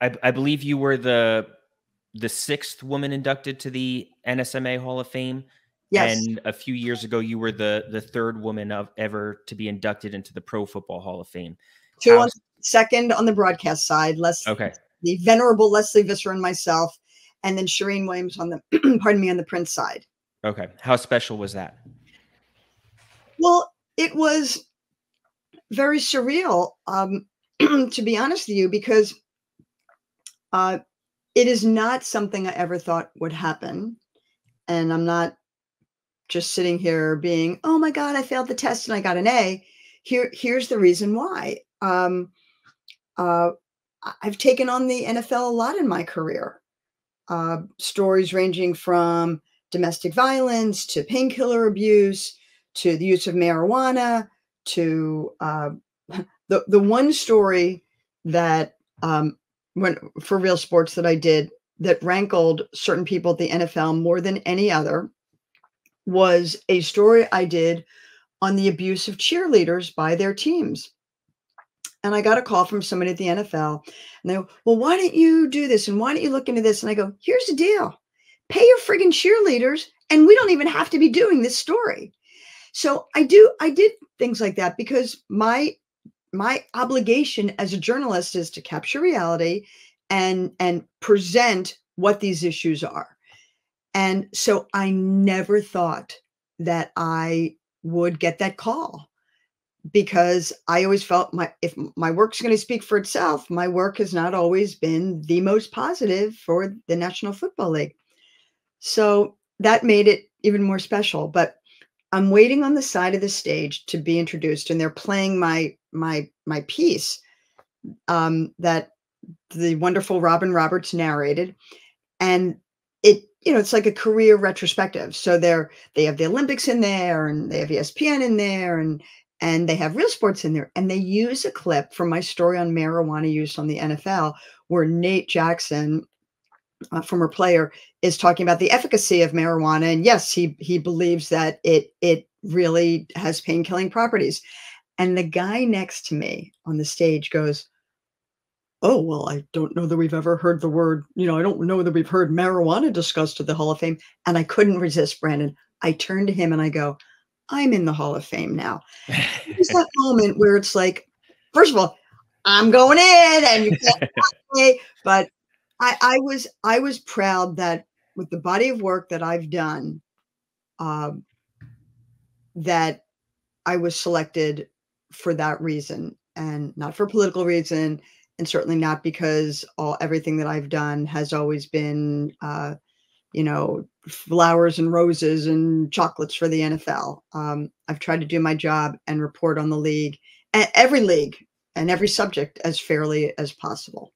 I, I believe you were the the sixth woman inducted to the NSMA Hall of Fame. Yes. And a few years ago, you were the the third woman of ever to be inducted into the Pro Football Hall of Fame. Two on, second on the broadcast side, Les, okay. the venerable Lesley Visser and myself, and then Charean Williams on the pardon me on the print side. Okay. How special was that? Well, it was very surreal, um, to be honest with you, because uh, it is not something I ever thought would happen. And I'm not just sitting here being, oh my God, I failed the test and I got an A. Here, here's the reason why. Um, uh, I've taken on the NFL a lot in my career. Uh, stories ranging from domestic violence to painkiller abuse to the use of marijuana to uh, the the one story that um, when for real sports that I did that rankled certain people at the NFL more than any other was a story I did on the abuse of cheerleaders by their teams. And I got a call from somebody at the NFL, and they go, Well, why don't you do this? And why don't you look into this? And I go, Here's the deal pay your friggin' cheerleaders, and we don't even have to be doing this story. So I do, I did things like that because my my obligation as a journalist is to capture reality and and present what these issues are. And so I never thought that I would get that call because I always felt my if my work's going to speak for itself, my work has not always been the most positive for the National Football League. So that made it even more special. But I'm waiting on the side of the stage to be introduced, and they're playing my my my piece um, that the wonderful Robin Roberts narrated, and it you know it's like a career retrospective. So they're they have the Olympics in there, and they have ESPN in there, and and they have real sports in there, and they use a clip from my story on marijuana use on the NFL, where Nate Jackson, a former player, is talking about the efficacy of marijuana, and yes, he he believes that it it really has pain killing properties. And the guy next to me on the stage goes, Oh, well, I don't know that we've ever heard the word, you know, I don't know that we've heard marijuana discussed at the Hall of Fame. And I couldn't resist, Brandon. I turned to him and I go, I'm in the Hall of Fame now. it's that moment where it's like, first of all, I'm going in and you can't me. But I, I was I was proud that with the body of work that I've done, um, that I was selected for that reason and not for political reason and certainly not because all everything that I've done has always been uh, you know flowers and roses and chocolates for the NFL. Um, I've tried to do my job and report on the league, every league and every subject as fairly as possible.